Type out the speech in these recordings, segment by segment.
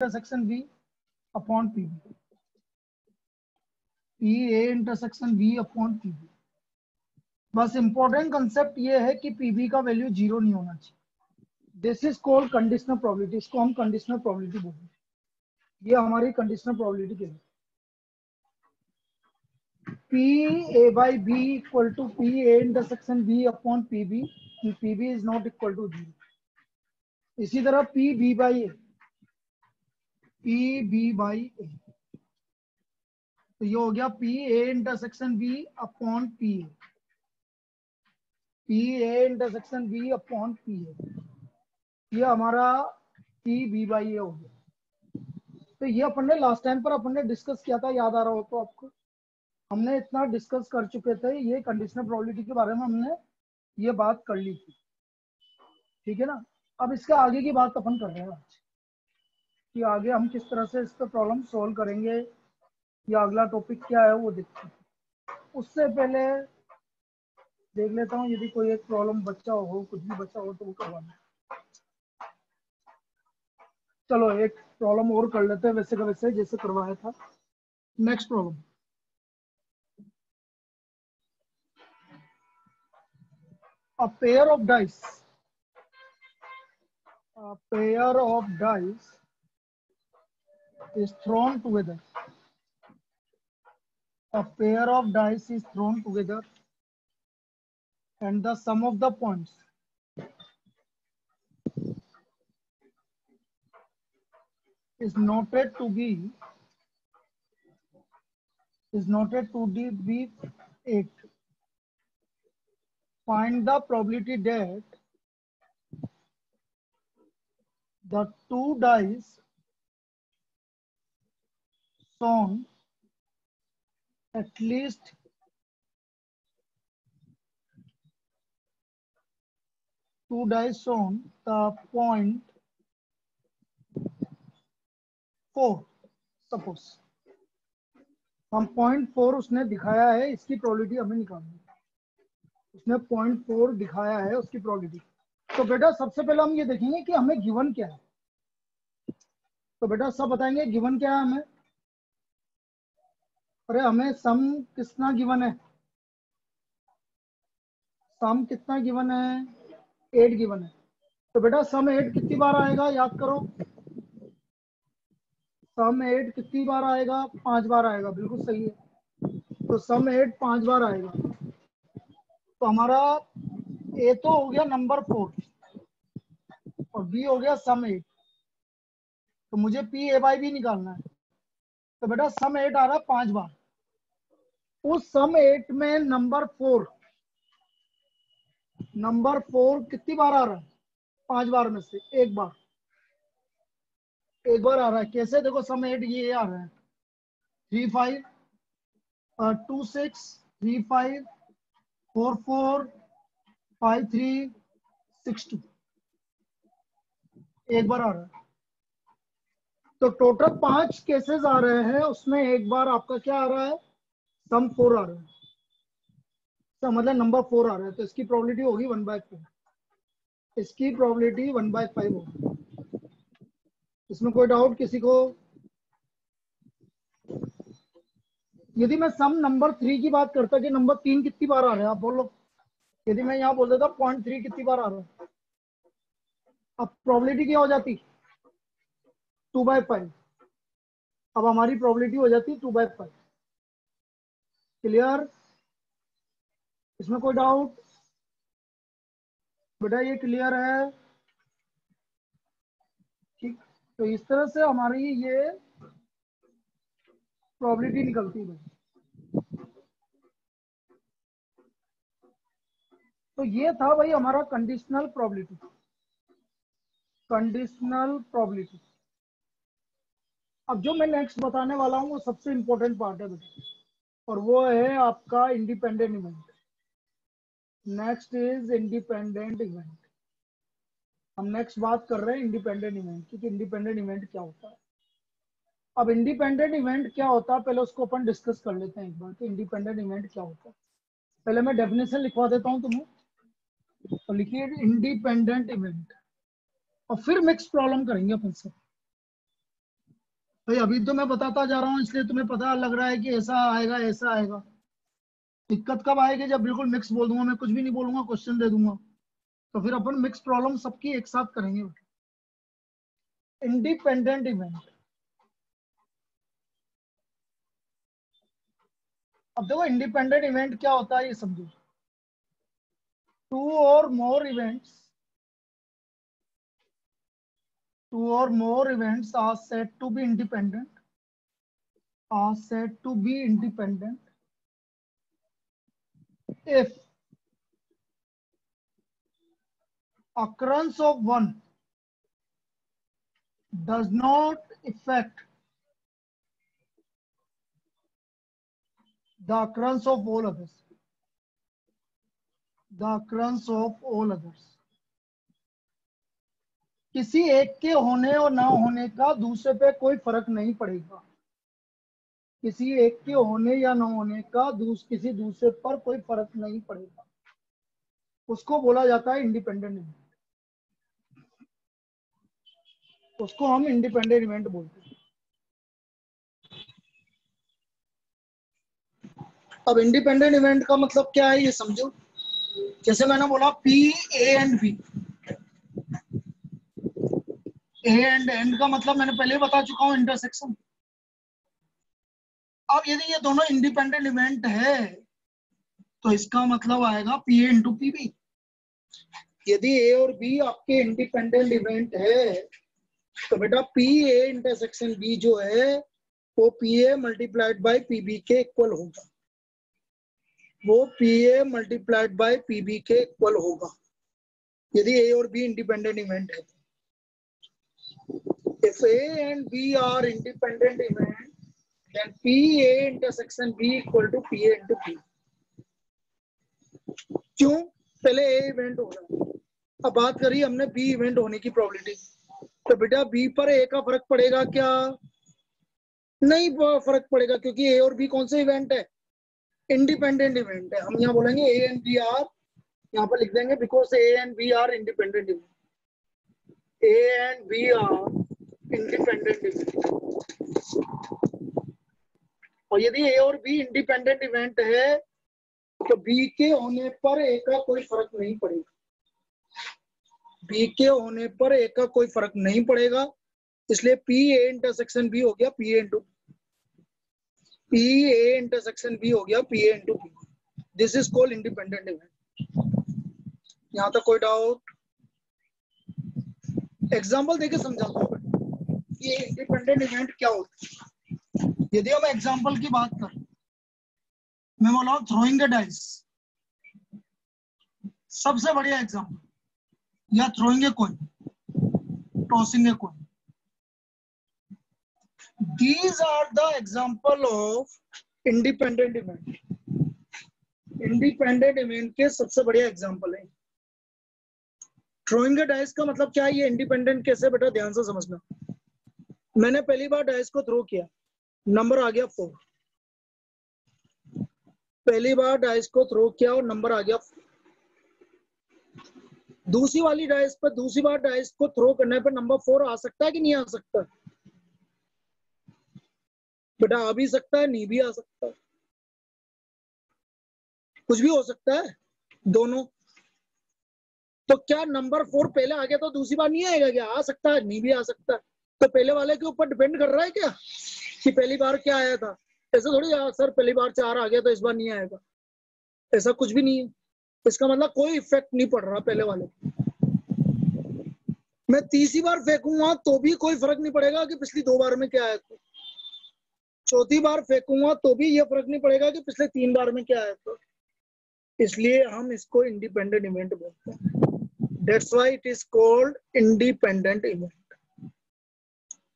Intersection B upon P B P A intersection B upon P B बस important concept ये है कि PB का वैल्यू ज़ीरो नहीं होना चाहिए। This is called conditional probability इसको हम कंडीशनल प्रोबेबिलिटी बोलते ये हमारी कंडीशनल प्रोबेबिलिटी के लिए। P A by B equal to P A intersection B upon P B P B is not equal to zero इसी तरह P B by A P B by A तो ये हो गया P A intersection B upon P A P A intersection B upon P A ये हमारा P B by ए हो गया. तो ये अपन ने लास्ट टाइम पर अपन ने डिस्कस किया था, याद आ रहा हो तो आपको? हमने इतना डिस्कस कर चुके थे, ये कंडीशनल प्रोबेबिलिटी के बारे में हमने ये बात कर ली थी. ठीक है ना? अब इसके आगे की बात अपन कर रहे हैं. कि आगे हम किस तरह से इस पर प्रॉब्लम सोल्व करेंगे, या अगला टॉपिक क्या है वो देखते हैं। उससे पहले देख लेता हूँ, यदि कोई एक प्रॉब्लम बच्चा हो, कुछ भी बच्चा हो तो वो करवाना चलो, एक प्रॉब्लम और कर लेते हैं, वैसे का वैसे, जैसे करवाया था। Next problem a pair of dice a pair of dice is thrown together. A pair of dice is thrown together. And the sum of the points. Is noted to be is noted to be 8 find the probability that the two dice shown at least two dice shown the point four, suppose. हम point four उसने दिखाया है, इसकी probability हमें निकालनी उसने point four दिखाया है, उसकी प्रोबेबिलिटी तो बेटा सबसे पहले हम ये देखेंगे कि हमें गिवन क्या है। तो बेटा सब बताएँगे गिवन क्या है हमें? अरे हमें सम कितना गिवन है? सम कितना गिवन है? एट गिवन है। तो बेटा सम एट कितनी बार आएगा, याद करो? सम एट कितनी बार आएगा? पाँच बार आएगा, बिल्कुल सही है। तो सम एट पाँच बार आएगा। तो हमारा ए तो हो गया नंबर फोर और बी हो गया सम एट तो मुझे पी ए बाई भी निकालना है। तो बेटा सम एट आ रहा है पाँच बार। उस सम एट में नंबर फोर। नंबर फोर कितनी बार आ रहा है? पाँच बार में से, एक बार। एक बार आ रहा है। कैसे? देखो सम एट ये आ रहा है। Three five two six, three five, four four, five three, six two. एक बार आ रहा है। तो टोटल पाँच केसेस आ रहे हैं। उसमें एक बार आपका क्या आ रहा है? सम फोर आ रहा है तो मतलब नंबर फोर आ रहा है तो इसकी प्रोबेबिलिटी होगी वन बाय फोर इसकी प्रोबेबिलिटी वन बाय फाइव होगी। इसमें कोई डाउट किसी को? यदि मैं सम नंबर थ्री की बात करता कि नंबर तीन कितनी बार आ रहा है, आप बोलो। यदि मैं यहाँ बोल देता पॉइंट थ्री कितनी बार आ रहा है? अब प्रोबेबिलिटी क्या हो जाती? टू बाय फाइव अब हमारी प्रोबेबिलिटी हो जाती है टू बाय फाइव क्लियर? इसमें कोई डाउट बेटा, ये क्लियर है? ठीक तो इस तरह से हमारी ये प्रॉब्लिटी निकलती है। तो ये था भाई हमारा कंडीशनल प्रॉब्लिटी कंडीशनल प्रॉब्लिटी अब जो मैं नेक्स्ट बताने वाला हूँ, वो सबसे इंपॉर्टेंट पार्ट है बेटा। और वो है आपका independent event next is independent event हम नेक्स्ट बात कर रहे हैं इंडिपेंडेंट इवेंट की, कि इंडिपेंडेंट इवेंट क्या होता है। अब इंडिपेंडेंट इवेंट क्या होता है, पहले उसको अपन डिस्कस कर लेते हैं एक बार कि इंडिपेंडेंट इवेंट क्या होता है। पहले मैं डेफिनेशन लिखवा देता हूँ तुम्हें। तो लिखिए इंडिपेंडेंट इवेंट और फिर मिक्स प्रॉब्लम करेंगे अपन से भाई, अभी तो मैं बताता जा रहा हूँ, इसलिए तुम्हें पता लग रहा है कि ऐसा आएगा ऐसा आएगा। दिक्कत कब आएगी जब बिल्कुल मिक्स बोल दूँगा, मैं कुछ भी नहीं बोलूँगा क्वेश्चन दे दूँगा। तो फिर अपन मिक्स प्रॉब्लम सबकी एक साथ करेंगे। इंडिपेंडेंट इवेंट अब देखो इंडिपेंडेंट इवेंट क्या होता है ये समझो। टू और more events two or more events are said to be independent are said to be independent if occurrence of one does not affect the occurrence of all others. The occurrence of all others किसी एक के होने और ना होने का दूसरे पे कोई फ़र्क नहीं पड़ेगा। किसी एक के होने या ना होने का दूस, किसी दूसरे पर कोई फ़र्क नहीं पड़ेगा। उसको बोला जाता है इंडिपेंडेंट इवेंट उसको हम इंडिपेंडेंट इवेंट बोलते हैं। अब इंडिपेंडेंट इवेंट का मतलब क्या है ये समझो? जैसे मैंने बोला P A and B A and and का मतलब मैंने पहले बता चुका हूँ इंटरसेक्शन अब यदि ये दोनों इंडिपेंडेंट इवेंट है तो इसका मतलब आएगा P A into P B यदि ए और बी आपके इंडिपेंडेंट इवेंट है तो बेटा पी ए इंटरसेक्शन बी जो है, वो P A multiplied by P B के इक्वल होगा। वो P A multiplied by P B के इक्वल होगा। यदि ए और बी इंडिपेंडेंट इवेंट है if A and B are independent event, then PA intersection B equal to PA into P. क्यों? पहले ए इवेंट हो रहा है अब बात करी हमने बी इवेंट होने की प्रोबेबिलिटी तो बेटा बी पर ए का फ़र्क पड़ेगा क्या? नहीं फ़र्क पड़ेगा क्योंकि ए और बी कौन से इवेंट है? इंडिपेंडेंट इवेंट है। हम यहाँ बोलेंगे ए एंड बी आर यहाँ पर लिख देंगे because A and B are independent event A and B are independent event. और यदि A और B इंडिपेंडेंट इवेंट है तो B के होने पर A का कोई फ़र्क नहीं पड़ेगा। B के होने पर A का कोई फ़र्क नहीं पड़ेगा, इसलिए P, A इंटरसेक्शन B हो गया P, A into P, A intersection B हो गया P, A into P this is called independent event यहाँ तक कोई डाउट एग्ज़ाम्पल देके समझाता हूँ ये इंडिपेंडेंट इवेंट क्या होता है? यदि हम एग्ज़ाम्पल की बात करें, मैं बोला थ्रोइंग डाइस सबसे बढ़िया एग्ज़ाम्पल या throwing a coin tossing a coin these are the example of independent event independent event के सबसे बढ़िया एग्ज़ाम्पल है। थ्रोइंग डाइस का मतलब क्या है? ये इंडिपेंडेंट कैसे बेटा? ध्यान से समझना। मैंने पहली बार डाइस को थ्रो किया। नंबर आ गया फोर पहली बार डाइस को थ्रो किया और नंबर आ गया दूसरी वाली डाइस पर दूसरी बार डाइस को थ्रो करने पर नंबर फोर आ सकता है कि नहीं आ सकता? बेटा आ भी सकता है, नहीं भी आ सकता। कुछ भी हो सकता है? दोनों। तो क्या नंबर फोर पहले आ गया तो दूसरी बार नहीं आएगा क्या? आ सकता है, नहीं भी आ सकता। तो पहले वाले के ऊपर डिपेंड कर रहा है क्या? कि पहली बार क्या आया था? ऐसा थोड़ी सर पहली बार चार आ गया तो इस बार नहीं आएगा। ऐसा कुछ भी नहीं है। इसका मतलब कोई इफ़ेक्ट नहीं पड़ रहा पहले वाले मैं तीसरी बार फेंकूँगा तो भी कोई फ़र्क नहीं पड़ेगा कि पिछली दो बार में क्या आया था। चौथी बार फेंकूँगा तो भी ये फ़र्क नहीं पड़ेगा कि पिछले तीन बार में क्या आया था। इसलिए हम इसको इंडिपेंडेंट इवेंट बोलते हैं। That's why it is called independent event.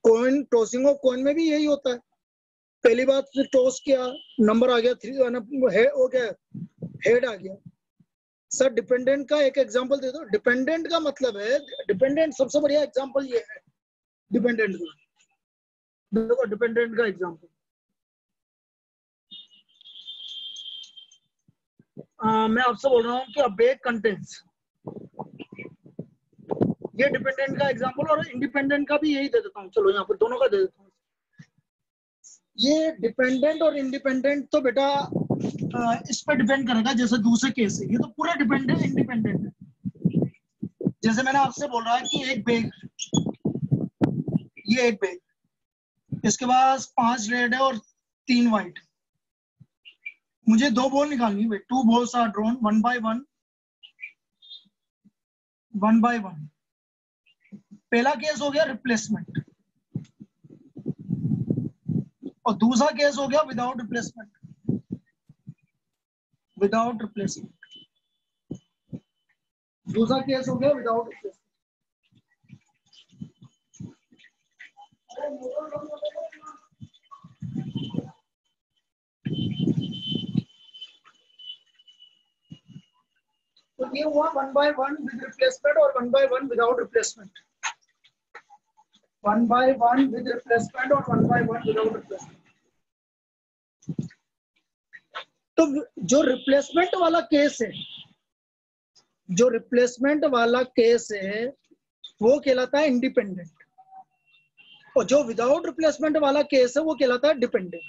Coin tossing of coin में भी यही होता है। पहली बात तो टॉस किया नंबर आ गया थ्री हो गया हेड आ गया। सर डिपेंडेंट का एक एग्जांपल दे दो। डिपेंडेंट का मतलब है डिपेंडेंट सबसे बढ़िया एग्जांपल ये है। डिपेंडेंट का। देखो डिपेंडेंट का एग्जांपल मैं आपसे बोल रहा हूँ कि अब बेक कंटेंट्स ये डिपेंडेंट का एग्जांपल और इंडिपेंडेंट का भी यही दे देता हूँ। चलो यहाँ पर दोनों का दे देता हूँ। ये डिपेंडेंट और इंडिपेंडेंट तो बेटा इस पर डिपेंड करेगा जैसे दूसरे केस है ये तो पूरा डिपेंडेंट इंडिपेंडेंट है। जैसे मैंने आपसे बोल रहा है कि एक बैग ये एक बैग इसके पास पाँच रेड है और तीन व्हाइट मुझे दो बॉल निकालनी है two balls are drawn one by one one by one पहला केस हो गया रिप्लेसमेंट और दूसरा केस हो गया विदाउट रिप्लेसमेंट विदाउट रिप्लेसमेंट दूसरा केस हो गया विदाउट रिप्लेसमेंट तो ये हुआ one by one with replacement और one by one without replacement one by one with replacement और one by one without replacement तो जो रिप्लेसमेंट वाला केस है, जो रिप्लेसमेंट वाला केस है, वो कहलाता है इंडिपेंडेंट और जो विदाउट रिप्लेसमेंट वाला केस है, वो कहलाता है डिपेंडेंट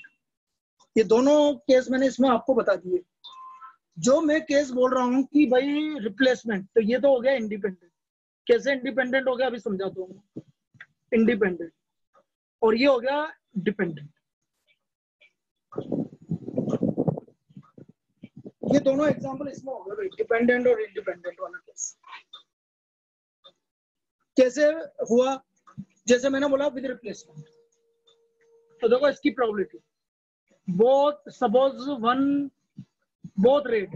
ये दोनों केस मैंने इसमें आपको बता दिए। जो मैं केस बोल रहा हूँ कि भाई रिप्लेसमेंट तो ये तो हो गया इंडिपेंडेंट कैसे इंडिपेंडेंट हो गया, अभी समझाता हूँ। इंडिपेंडेंट और ये हो गया डिपेंडेंट ये दोनों एग्जांपल इसमें हो गए डिपेंडेंट और इंडिपेंडेंट वाला केस कैसे हुआ? जैसे मैंने बोला विद रिप्लेसमेंट तो देखो इसकी probability both suppose one both red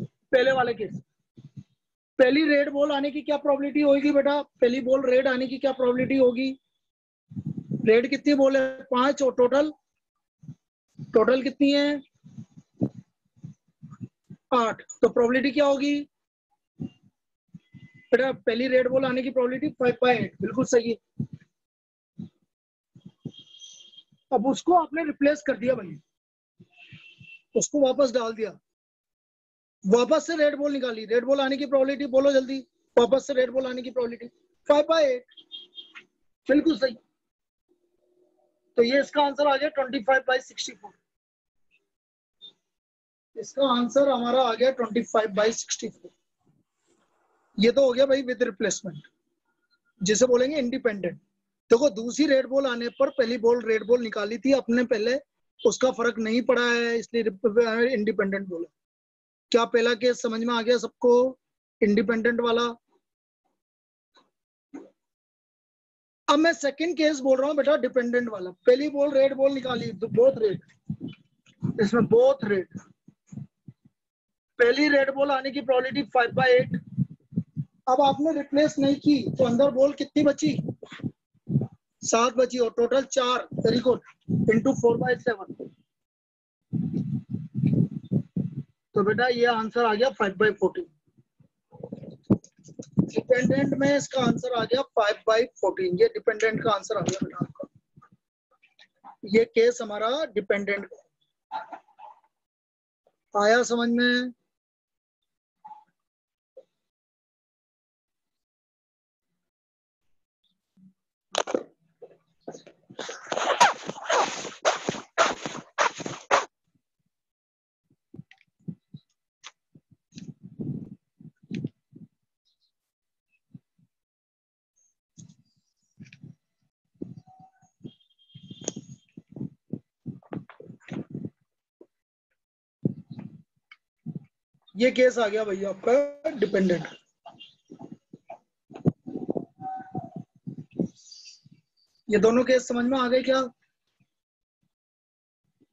पहले वाले केस पहली रेड बॉल आने की क्या प्रोबेबिलिटी होगी बेटा? पहली बॉल रेड आने की क्या प्रोबेबिलिटी होगी? रेड कितनी बॉल है? पाँच और टोटल टोटल कितनी है? आठ। तो प्रोबेबिलिटी क्या होगी? बेटा, पहली रेड बॉल आने की प्रोबेबिलिटी फाइव बाई एट बिल्कुल सही। है अब उसको आपने रिप्लेस कर दिया भाई। उसको वापस डाल दिया। वापस से रेड बॉल निकाली। रेड बॉल आने की प्रोबेबिलिटी बोलो जल्दी। वापस से रेड बॉल आने की प्रोबेबिलिटी फाइव बाई एट बिल्कुल सही। तो ये इसका आंसर आ गया twenty five by sixty four इसका आंसर हमारा आ गया twenty five by sixty four ये तो हो गया भाई विद रिप्लेसमेंट जिसे बोलेंगे इंडिपेंडेंट देखो तो दूसरी रेड बॉल आने पर पहली बॉल रेड बॉल निकाली थी। अपने पहले उसका फ़र्क नहीं पड़ा है, इसलिए इंडिपेंडेंट बोला। क्या पहला केस समझ में आ गया सबको? इंडिपेंडेंट वाला। अब मैं सेकंड केस बोल रहा हूँ बेटा डिपेंडेंट वाला। पहली बॉल रेड बॉल निकाली। बोथ रेड इसमें बोथ रेड पहली रेड बॉल आने की प्रोबेबिलिटी फाइव बाई एट अब आपने रिप्लेस नहीं की तो अंदर बॉल कितनी बची? सात बची और टोटल चार। Very good into four by seven तो बेटा ये आंसर आ गया फाइव बाई फोर्टीन डिपेंडेंट में इसका आंसर आ गया फाइव बाई फोर्टीन ये डिपेंडेंट का आंसर आ गया बेटा आपका. ये केस हमारा डिपेंडेंट आया समझ में? ये केस आ गया भैया आपका डिपेंडेंट ये दोनों केस समझ में आ गए क्या?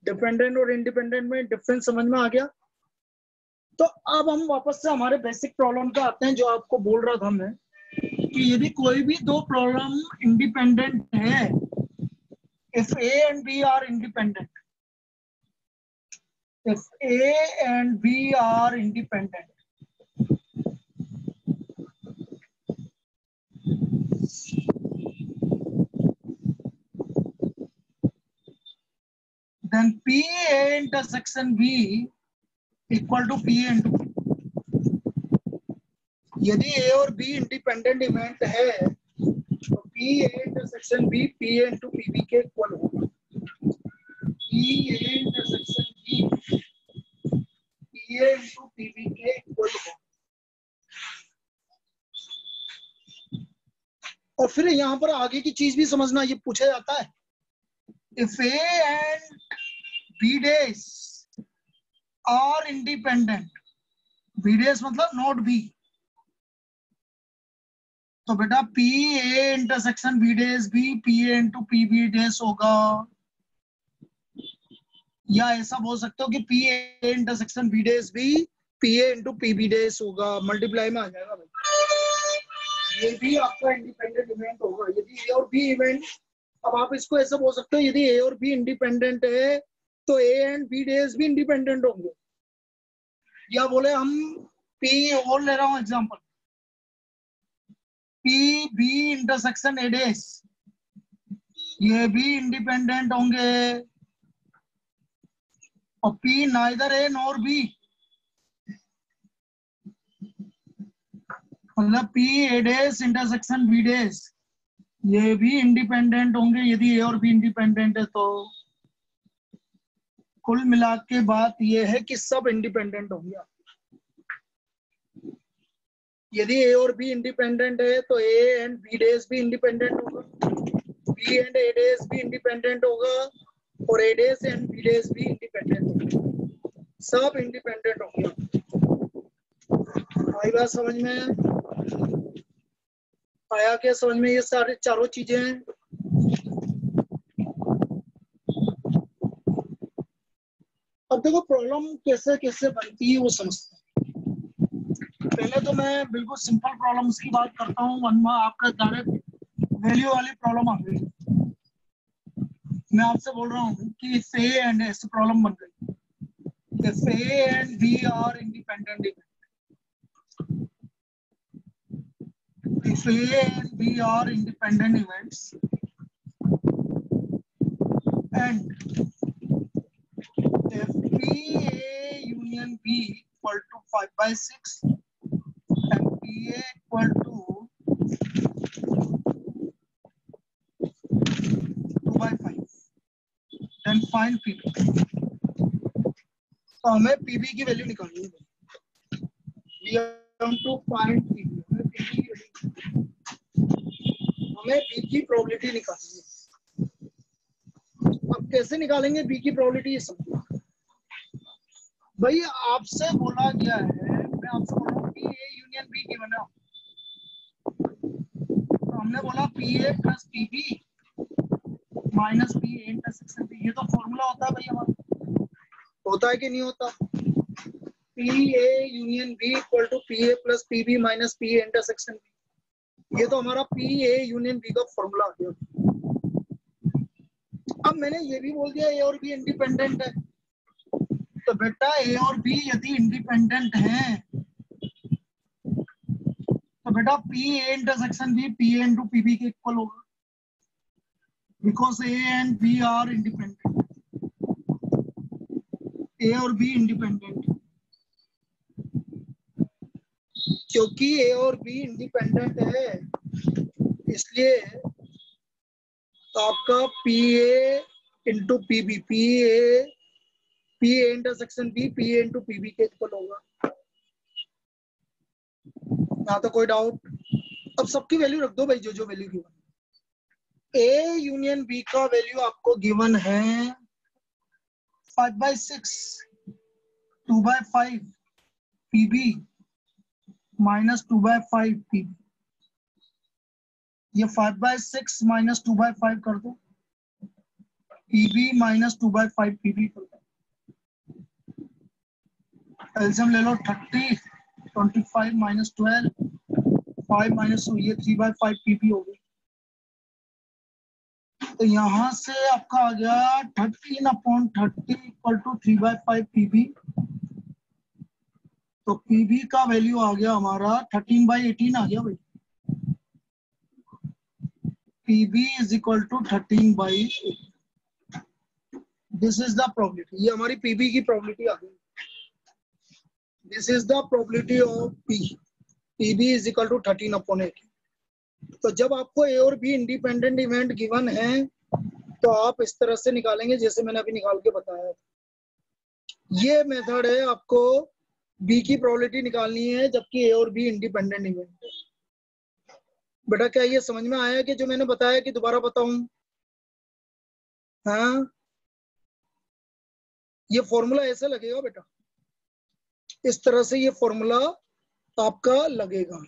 डिपेंडेंट और इंडिपेंडेंट में डिफरेंस समझ में आ गया? तो अब हम वापस से हमारे बेसिक प्रॉब्लम पे आते हैं जो आपको बोल रहा था मैं, कि यदि कोई भी दो प्रॉब्लम इंडिपेंडेंट है if A and B are independent if A and B are independent. Then PA intersection B equal to PA into B. यदि A और B इंडिपेंडेंट इवेंट है तो P A intersection B P A into B के equal होगा P A intersection B P A into P B के equal होगा और फिर यहाँ पर आगे की चीज़ भी समझना, ये पूछा जाता है। If A and B dash are independent B dash मतलब नोट बी तो बेटा P A intersection B dash B P A into P B dash होगा। या ऐसा बोल सकते हो कि P A intersection B dash भी P A into P B dash होगा मल्टीप्लाई में आ जाएगा भाई। ये भी आपका इंडिपेंडेंट इवेंट होगा। यदि ए और बी इवेंट अब आप इसको ऐसा बोल सकते हो, यदि ए और बी इंडिपेंडेंट है तो ए एंड बी डेज़ भी इंडिपेंडेंट होंगे। या बोले हम पी और ले रहा हूँ example P B intersection A dash ये भी इंडिपेंडेंट होंगे। और P neither A nor B मतलब P A dash intersection B dash ये भी इंडिपेंडेंट होंगे, यदि ए और बी इंडिपेंडेंट है तो। कुल मिला के बात ये है कि सब इंडिपेंडेंट होंगे यदि ए और बी इंडिपेंडेंट है तो ए एंड बी डेज़ भी इंडिपेंडेंट होगा। बी एंड ए डेज़ भी इंडिपेंडेंट होगा। और A dash and B dash भी इंडिपेंडेंट होगा सब इंडिपेंडेंट होंगे आई बात समझ में? आया क्या समझ में? ये सारे चारों चीज़ें हैं। अब देखो प्रॉब्लम कैसे कैसे बनती है, वो समझते हैं। पहले तो मैं बिल्कुल सिंपल प्रॉब्लम्स की बात करता हूँ। आपका डायरेक्ट वैल्यू वाली प्रॉब्लम आ गई। मैं आपसे बोल रहा हूँ कि से एंड एस प्रॉब्लम बन गई। Say and B are independent event say and B are independent event and P A union B equal to five by six and P equal to two by five then find PB तो हमें PB की value निकालनी है। We have to find PB हमें PB की की probability निकालनी है। अब कैसे निकालेंगे बी की प्रोबेबिलिटी ये समझो भाई, आपसे बोला गया है, मैं आपसे बोल रहा हूँ पी ए यूनियन बी की बना। तो हमने बोला P A plus P B minus A intersection B ये तो फॉर्मूला होता है भाई हमारा। होता है कि नहीं होता? P A union B equal to P A plus P B minus P A intersection B ये तो हमारा पी ए यूनियन बी का फॉर्मूला आ गया। अब मैंने ये भी बोल दिया ए और बी इंडिपेंडेंट है। तो बेटा ए और बी यदि इंडिपेंडेंट हैं तो बेटा P A intersection B P A into P B के इक्वल होगा। Because A and B are independent A और बी इंडिपेंडेंट क्योंकि ए और बी इंडिपेंडेंट है, इसलिए तो आपका P A into P B P A P A intersection B P A into P B के इक्वल होगा। यहाँ तो कोई डाउट अब सबकी वैल्यू रख दो भाई, जो जो value given A union B का वैल्यू आपको गिवन है five by six two by five P B minus two by five PB ये five by six minus two by five कर दो। P B minus two by five P B कर दो। एल्सियम ले लो thirty twenty five minus twelve five minus ये three by five P B हो गई। तो यहाँ से आपका आ गया thirteen upon thirty equal to three by five PB तो पीबी का वैल्यू आ गया हमारा थर्टीन बाई एटीन आ गया भाई। PB is equal to thirteen by this is the probability ये हमारी पीबी की प्रोबेबिलिटी आ गई। This is the probability of P PB is equal to thirteen upon eighteen तो जब आपको ए और बी इंडिपेंडेंट इवेंट गिवन है तो आप इस तरह से निकालेंगे जैसे मैंने अभी निकाल के बताया ये मेथड है आपको बी की प्रोबेबिलिटी निकालनी है, जबकि ए और बी इंडिपेंडेंट इवेंट है। बेटा, क्या ये समझ में आया कि जो मैंने बताया कि दोबारा बताऊँ? हाँ? ये फॉर्मूला ऐसे लगेगा बेटा। इस तरह से ये फॉर्मूला आपका लगेगा।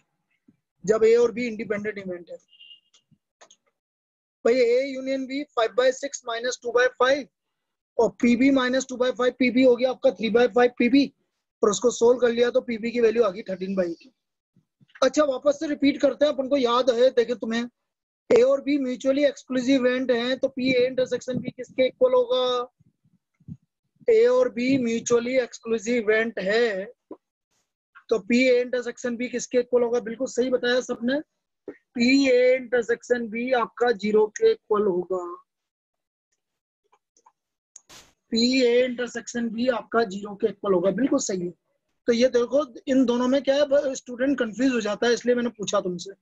जब ए और बी इंडिपेंडेंट इवेंट है। भाई A union B five by six minus two by five और PB minus two by five PB हो गया आपका थ्री बाई फाइव पीबी और उसको सोल्व कर लिया तो पीबी की वैल्यू आ गई थर्टीन बाई की अच्छा वापस से रिपीट करते हैं, अपन को याद है देखे तुम्हें। ए और बी म्यूचुअली एक्सक्लूसिव इवेंट हैं तो पी ए इंटरसेक्शन बी किसके इक्वल होगा? ए और बी म्यूचुअली एक्सक्लूसिव इवेंट है। तो पी ए इंटरसेक्शन बी किसके इक्वल होगा? बिल्कुल सही बताया सबने। पी ए इंटरसेक्शन बी आपका ज़ीरो के इक्वल होगा। पी ए इंटरसेक्शन बी आपका ज़ीरो के इक्वल होगा। बिल्कुल सही है। तो ये देखो, इन दोनों में क्या है स्टूडेंट कंफ्यूज हो जाता है, इसलिए मैंने पूछा तुमसे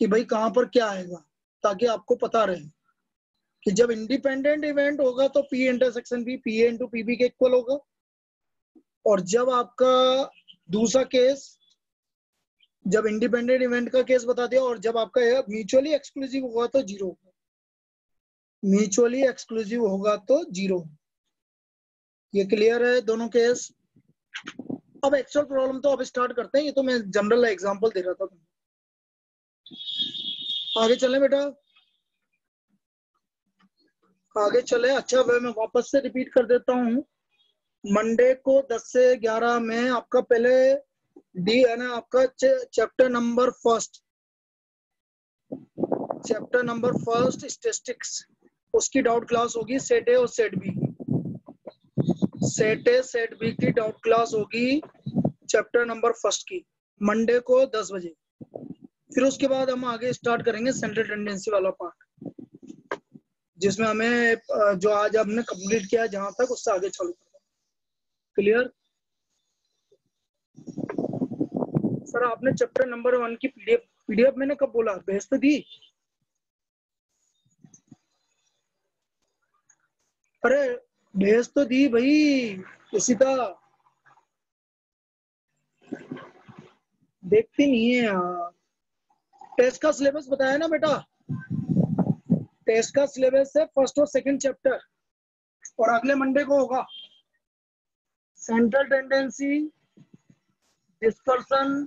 कि भाई कहाँ पर क्या आएगा, ताकि आपको पता रहे कि जब इंडिपेंडेंट इवेंट होगा तो P intersection B P A into P B के इक्वल होगा। और जब आपका दूसरा केस, जब इंडिपेंडेंट इवेंट का केस बता दिया और जब आपका म्यूचुअली एक्सक्लूसिव होगा तो ज़ीरो म्यूचुअली एक्सक्लूसिव होगा तो ज़ीरो ये क्लियर है दोनों केस? अब एक्चुअल प्रॉब्लम तो अब स्टार्ट करते हैं, ये तो मैं जनरल एग्जांपल दे रहा था। आगे चले बेटा। आगे चले। अच्छा मैं वापस से रिपीट कर देता हूँ। मंडे को 10 से 11 में आपका पहले डी है ना, आपका chapter number first chapter number first statistics उसकी डाउट क्लास होगी सेट ए और set B set A set B की डाउट क्लास होगी चैप्टर नंबर फ़र्स्ट की मंडे को 10 बजे। फिर उसके बाद हम आगे स्टार्ट करेंगे सेंट्रल टेंडेंसी वाला पार्ट जिसमें हमें जो आज हमने कंप्लीट किया जहाँ तक, उससे आगे चालू क्लियर सर आपने चैप्टर नंबर वन की पीडीएफ पीडीएफ मैंने कब बोला? भेज तो दी। अरे भेज तो दी भाई का। देखती नहीं है यार। टेस्ट का सिलेबस बताया ना बेटा? टेस्ट का सिलेबस है फ़र्स्ट और सेकंड चैप्टर और अगले मंडे को होगा। सेंट्रल टेंडेंसी डिस्कशन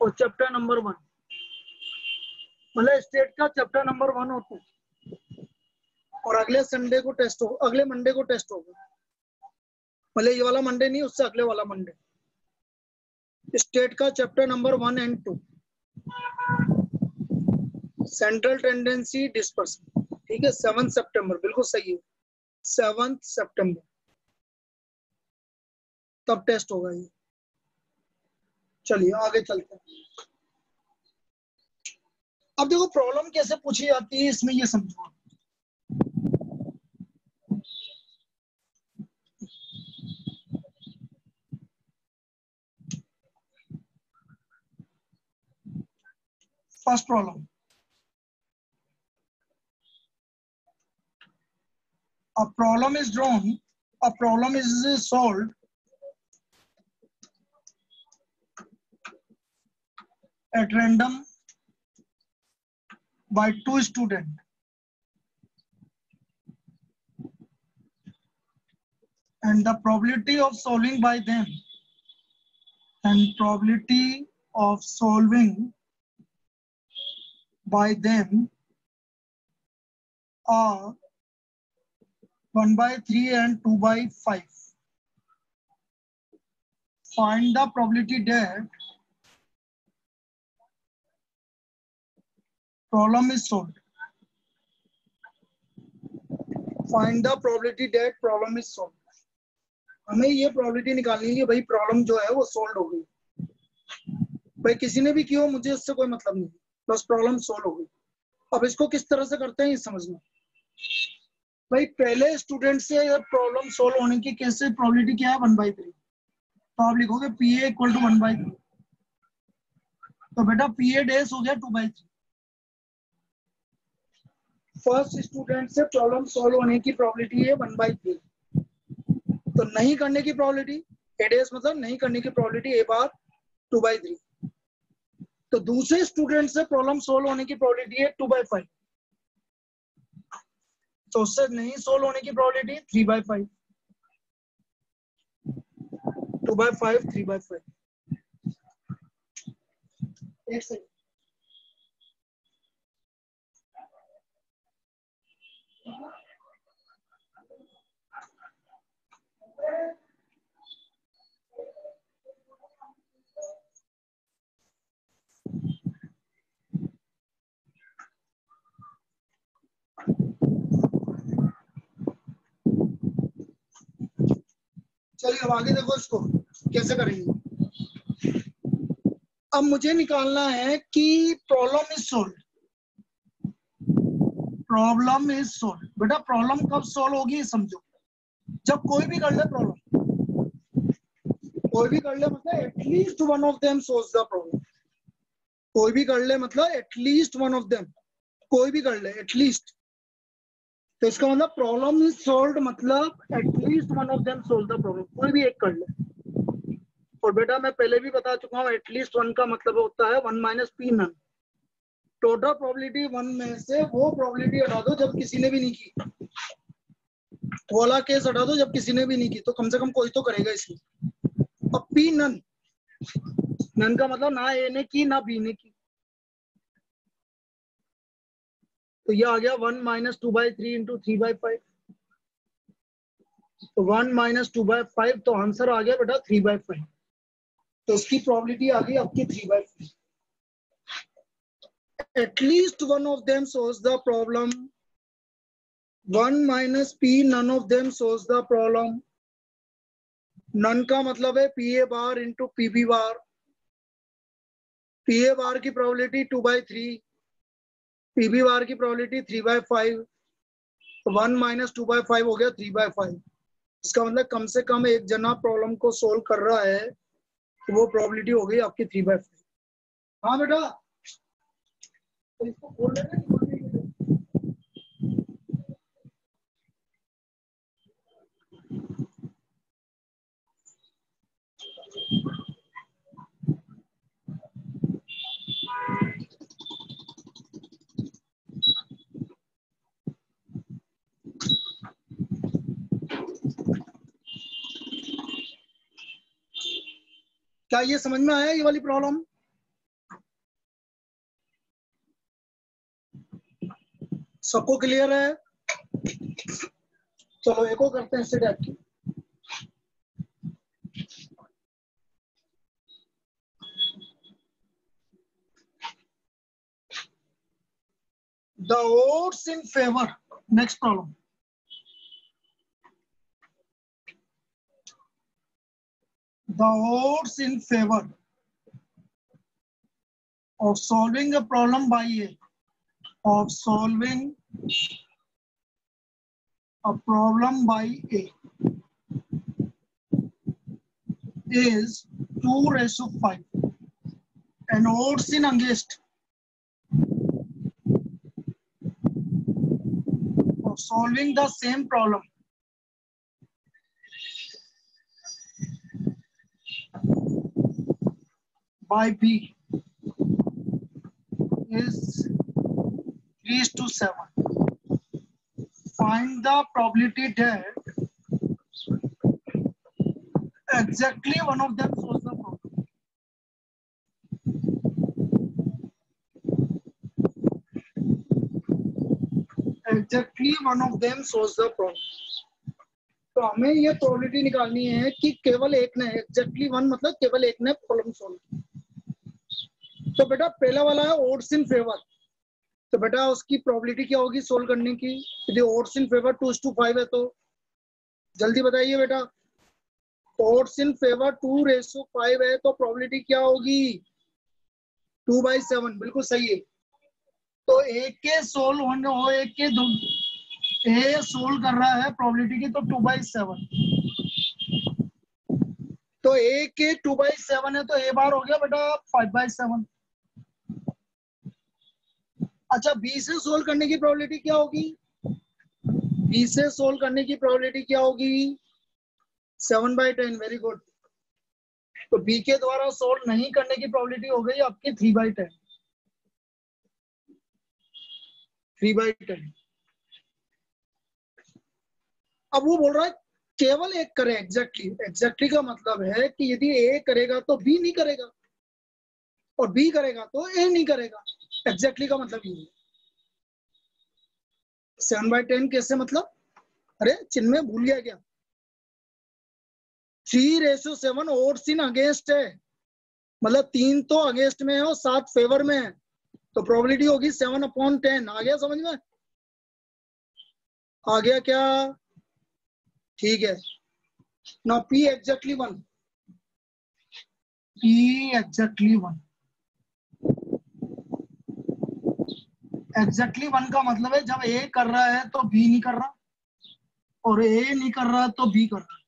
और चैप्टर नंबर वन मतलब स्टेट का चैप्टर नंबर वन होता है। और अगले संडे को टेस्ट हो, अगले मंडे को टेस्ट होगा। मतलब ये वाला मंडे नहीं, उससे अगले वाला मंडे स्टेट का chapter number one and two central tendency dispersion ठीक है? सेवन सितंबर बिल्कुल सही है। सेवन सितंबर तब टेस्ट होगा ये। चलिए आगे चलते हैं। अब देखो प्रॉब्लम कैसे पूछी जाती है इसमें ये समझो। First problem a problem is drawn, a problem is solved at random by two students. And the probability of solving by them and probability of solving by them are 1 by 3 and 2 by 5. Find the probability that problem is solved. Find the probability that problem is solved. हमें ये probability निकालनी है भाई problem जो है वो solve हो गई। भाई किसी ने भी किया मुझे इससे कोई मतलब नहीं बस प्रॉब्लम सोल्व हो गई। अब इसको किस तरह से करते हैं, ये समझना। भाई पहले स्टूडेंट से प्रॉब्लम सोल्व होने की कैसे प्रॉब्लिटी क्या है? वन बाई थ्री तो आप लिखोगे P A equal to one by three तो बेटा पी ए डेस हो गया two by three first student से प्रॉब्लम सॉल्व होने की प्रोबेबिलिटी है वन बाई थ्री तो नहीं करने की प्रोबेबिलिटी एडेस मतलब नहीं करने की probability A bar two by three तो दूसरे स्टूडेंट से प्रॉब्लम सोल्व होने की प्रोबेबिलिटी है टू बाई फाइव तो उससे नहीं सोल्व होने की probability three by five two by five three by five एक सेकंड चलिए अब आगे देखो इसको, कैसे करेंगे? अब मुझे निकालना है कि problem is solve problem is solve बेटा प्रॉब्लम कब सोल्व होगी समझो। जब कोई भी कर ले प्रॉब्लम कोई भी कर ले मतलब at least one of them solve the problem कोई भी कर ले मतलब एटलीस्ट वन ऑफ़ देम कोई भी कर ले एटलीस्ट तो इसका मतलब प्रॉब्लम इज़ सोल्व मतलब at least one of them solve the problem कोई भी एक कर ले. और बेटा मैं पहले भी बता चुका हूँ एटलीस्ट वन का मतलब होता है one minus P none total probability one में से वो प्रोबेबिलिटी हटा दो जब किसी ने भी नहीं की. वाला केस हटा दो, जब किसी ने भी नहीं की तो कम से कम कोई तो करेगा इसमें अब पी नन। नन का मतलब ना ए ने की, ना बी ने की। तो ये आ गया one minus two by three into three by five. तो one minus two by five तो आंसर आ गया बेटा थ्री बाई फाइव। तो उसकी प्रोबेबिलिटी आ गई आपकी three by five at least one of them solves the problem one minus P none of them solves the problem none का मतलब है P A bar into P B bar P A bar की probability two by three PB bar की probability three by five one minus two by five हो गया three by five इसका मतलब कम से कम एक जना प्रॉब्लम को सोल्व कर रहा है तो वो प्रोबेबिलिटी हो गई आपकी थ्री बाय फाइव हाँ बेटा? तो इसको क्या ये समझ में आया ये वाली प्रॉब्लम सबको क्लियर है? चलो एक करते हैं टाइप की। The odds in favor. Next problem. The odds in favor of solving a problem by a of solving a problem by a is 2 raised to 5 and odds in against of solving the same problem by B is 3 to 7. Find the probability that exactly one of them solves the problem. Exactly one of them solves the problem. तो हमें ये probability निकालनी है कि केवल एक ने exactly one मतलब केवल एक ने प्रॉब्लम सॉल्व की तो बेटा, पहला वाला है ओड्स इन फेवर तो बेटा, उसकी प्रोबेबिलिटी क्या होगी सोल्व करने की? यदि odds in favour two to five है तो जल्दी बताइए बेटा। Odds in favour two ratio five है तो प्रोबेबिलिटी क्या होगी? टू बाई सेवन बिल्कुल सही है। तो एक के सोल्व होने हो एक के दो, ए सोल्व कर रहा है प्रोबेबिलिटी की तो टू बाई सेवन तो ए के टू बाई सेवन है तो ए बार हो गया बेटा फाइव बाई सेवन अच्छा बी से सोल्व करने की प्रोबेबिलिटी क्या होगी? बी से सोल्व करने की प्रोबेबिलिटी क्या होगी? Seven by ten very good तो बी के द्वारा सोल्व नहीं करने की प्रोबेबिलिटी हो गई आपकी three by ten three by ten अब वो बोल रहा है, केवल एक करे एग्जैक्टली एग्जैक्टली का मतलब है कि यदि ए करेगा तो बी नहीं करेगा और बी करेगा तो ए नहीं करेगा। एग्जैक्टली का मतलब ये है। सेवन बाई टेन कैसे मतलब? अरे चिन्ह में भूल गया क्या? थ्री रेशो सेवन और सिन अगेंस्ट है। मतलब तीन तो अगेंस्ट में है और सात फेवर में है। तो प्रोबेबिलिटी होगी सेवन अपॉन टेन आ गया समझ में? आ गया क्या? ठीक है। ना P exactly one P exactly one exactly one का मतलब है, जब ए कर रहा है तो बी नहीं कर रहा, और ए नहीं कर रहा तो बी कर रहा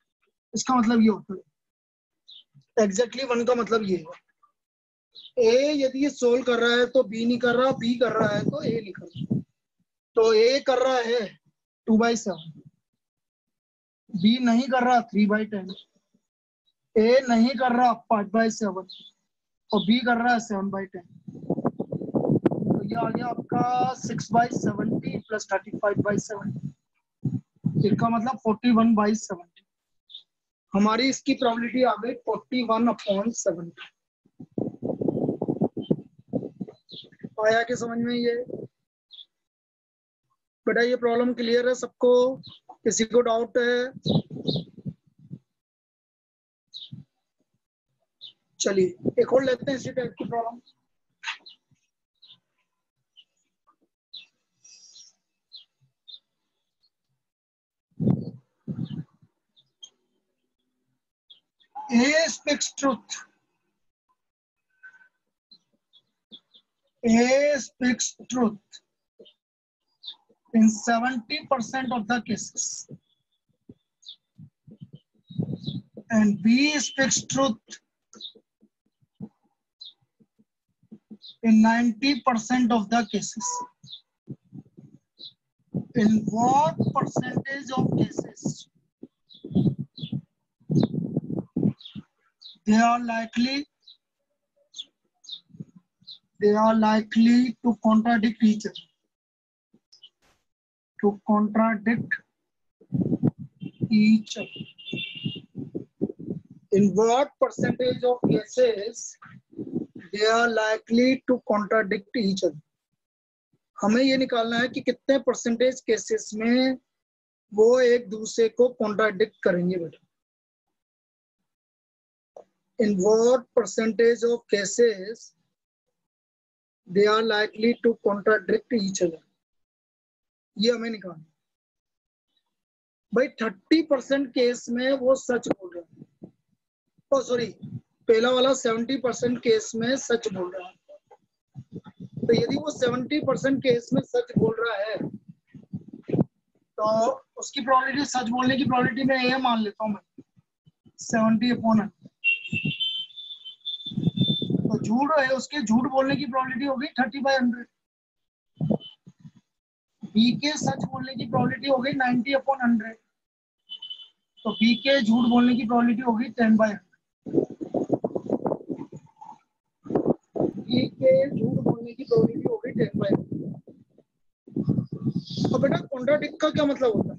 इसका मतलब ये होता है। एग्जैक्टली वन का मतलब ये है ए यदि ये सोल्व कर रहा है तो बी नहीं कर रहा बी कर रहा है तो ए नहीं कर रहा। तो ए कर रहा है टू बाई सेवन बी नहीं कर रहा थ्री बाई टेन ए नहीं कर रहा पाँच बाई सेवन और बी कर रहा है सेवन बाई टेन ये आ गया आपका six by seventy plus thirty five by seventy इसका मतलब फोर्टी वन बाई सेवेंटी हमारी इसकी प्रोबेबिलिटी आ गई फोर्टी वन अपॉन सेवेंटी आया कि समझ में ये? बेटा, ये प्रॉब्लम क्लियर है? सबको? किसी को डाउट है? चलिए, एक और लेते हैं इसी टाइप की problem speaks truth. A speaks truth in 70% of the cases. And B speaks truth in 90% of the cases. In what percentage of cases they are likely they are likely to contradict each other to contradict each other in what percentage of cases they are likely to contradict each other हमें ये निकालना है कि कितने percentage cases में वो एक दूसरे को कॉन्ट्राडिक्ट करेंगे बेटा in what percentage of cases they are likely to contradict each other? ये हमें निकालना भाई थर्टी परसेंट केस में वो सच बोल रहे हैं। ओ सॉरी पहला वाला सेवेंटी परसेंट केस में सच बोल रहा है। तो यदि वो सेवेंटी परसेंट केस में सच बोल रहा है तो उसकी प्रोबेबिलिटी सच बोलने की प्रोबेबिलिटी मैं ये मान लेता हूँ मैं। सेवेंटी अपॉन तो झूठ है, उसके झूठ बोलने की प्रोबेबिलिटी गई थर्टी बाई हंड्रेड बी के सच बोलने की प्रोबेबिलिटी हो गई नाइनटी अपॉन हंड्रेड तो बी के झूठ बोलने की प्रोबेबिलिटी होगी टेन बाई बी के झूठ बोलने की प्रोबेबिलिटी हो गई टेन बाई तो बेटा कॉन्ट्राडिक्ट का क्या मतलब होता है?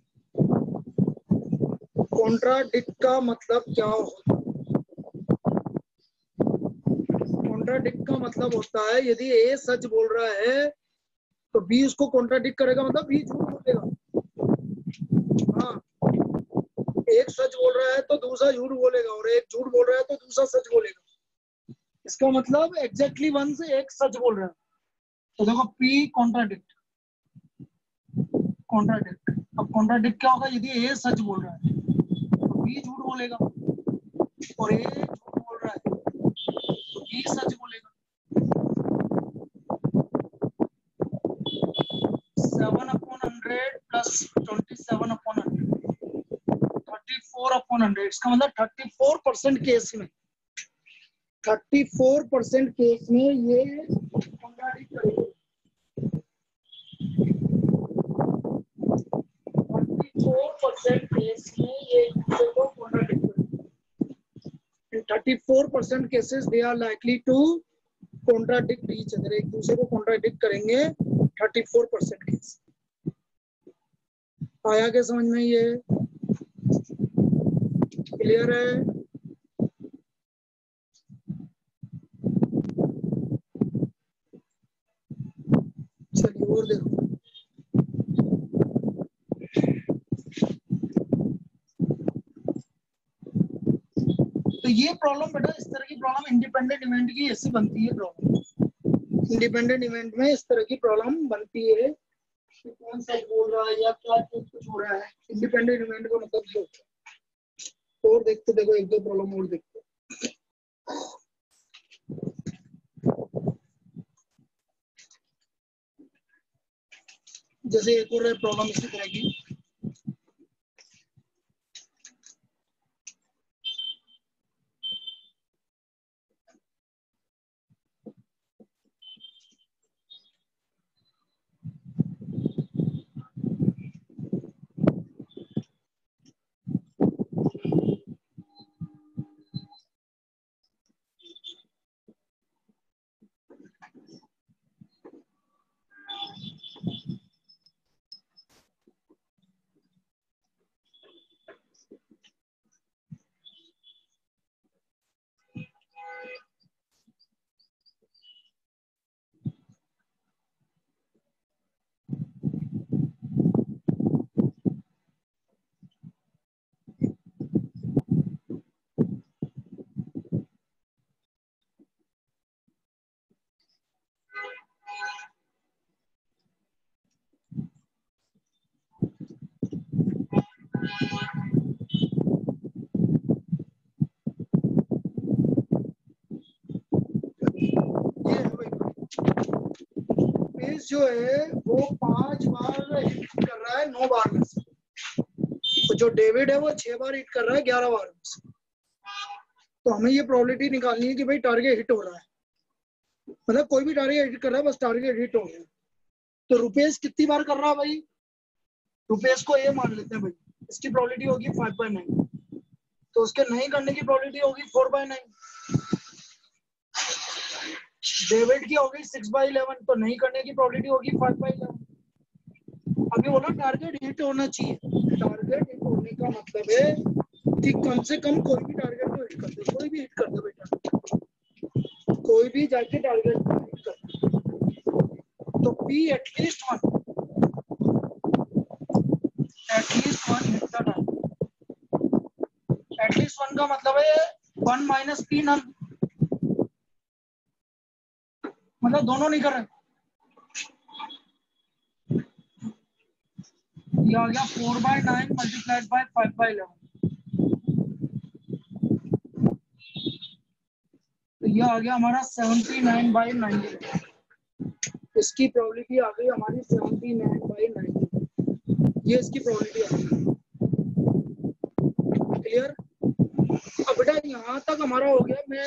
कॉन्ट्राडिक्ट का मतलब क्या होता है? कॉन्ट्राडिक्ट का मतलब होता है, यदि ए सच बोल रहा है तो बी उसको कॉन्ट्राडिक्ट करेगा मतलब बी झूठ बोलेगा। हाँ। एक सच बोल रहा है तो दूसरा झूठ बोलेगा, और एक झूठ बोल रहा है तो दूसरा सच बोलेगा। इसका मतलब एग्जैक्टली वन से एक सच बोल रहा है। तो देखो पी कॉन्ट्राडिक्ट कॉन्ट्राडिक्ट अब कॉन्ट्राडिक्ट क्या होगा? यदि ए सच बोल रहा है तो बी झूठ बोलेगा। और ए झूठ ये सच बोलेगा। Seven upon hundred plus twenty seven upon hundred thirty four upon hundred इसका मतलब थर्टी फोर परसेंट केस में। थर्टी फोर परसेंट केस में ये थर्टी फोर परसेंट केस में ये को कॉन्ट्राडिक्ट करेंगे in 34 percent cases they are likely to contradict each other एक दूसरे को कॉन्ट्राडिक्ट करेंगे 34 परसेंट केस आया क्या समझ में ये? क्लियर है? चलिए और देखो तो ये प्रॉब्लम बेटा, इस तरह की प्रॉब्लम इंडिपेंडेंट इवेंट की ऐसी बनती है प्रॉब्लम इंडिपेंडेंट इवेंट में इस तरह की प्रॉब्लम बनती है। कि कौन सा बोल रहा है या क्या कुछ कुछ हो रहा है? इंडिपेंडेंट इवेंट का मतलब जो और देखते, देखो, एक दो प्रॉब्लम और देखते जैसे एक और प्रॉब्लम इसी तरह की। जो है, वो पाँच बार हिट कर रहा है, नौ बार में से। जो डेविड है, वो छह बार हिट कर रहा है, ग्यारह बार में से। तो हमें ये प्रोबेबिलिटी निकालनी है कि भाई टारगेट हिट हो रहा है। मतलब कोई भी टारगेट हिट कर रहा है, बस टारगेट हिट हो गया। तो रुपेश कितनी बार कर रहा है भाई? रुपेश को ये मान लेते हैं भाई। इसकी प्रोबेबिलिटी होगी फाइव बाई नाइन तो उसके नहीं करने की प्रोबेबिलिटी होगी फोर बाय नाइन डेविड की होगी सिक्स बाई इलेवन तो नहीं करने की प्रोबेबिलिटी होगी फाइव बाई इलेवन अभी बोला टारगेट हिट होना चाहिए। टारगेट हिट होने का मतलब है कि कम से कम कोई भी टारगेट को हिट कर दे, कोई भी हिट कर दे बेटा। कोई भी जाके टारगेट को हिट कर तो P at least one at least one hit the target at least one का मतलब है वन माइनस पी नन मतलब दोनों नहीं कर रहे। ये आ गया four by nine multiplied by five by eleven तो ये आ गया हमारा सेवेंटी नाइन बाई नाइनटी इसकी प्रोबेबिलिटी आ गई हमारी सेवेंटी नाइन बाई नाइनटी ये इसकी प्रोबेबिलिटी आ गई। क्लियर अब बेटा यहाँ तक हमारा हो गया, मैं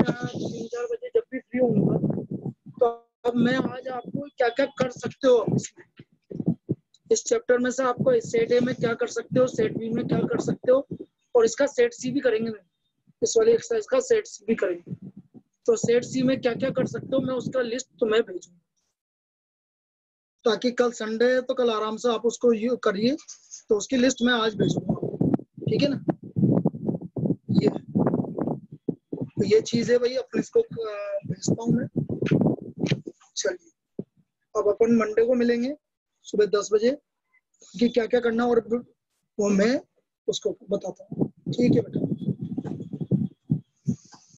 तीन चार बजे जब भी होऊँगा तो अब मैं आज आपको क्या क्या कर सकते हो? इसमें इस चैप्टर में से आपको सेट ए में क्या कर सकते हो सेट बी में क्या कर सकते हो, और इसका सेट सी भी करेंगे इस वाली एक्सरसाइज का सेट सी भी करेंगे। तो सेट सी में क्या क्या कर सकते हो, मैं उसका लिस्ट तुम्हें भेजूँगा। ताकि कल संडे है तो कल आराम से आप उसको करिए तो उसकी लिस्ट मैं आज भेजूँगा। ठीक है ना? ये। तो ये चीज़ है भाई, अपने इसको भेजता हूँ मैं। चलिए। अब अपन मंडे को मिलेंगे, सुबह दस बजे, कि क्या क्या करना और वो मैं उसको बताता हूँ। ठीक है बेटा।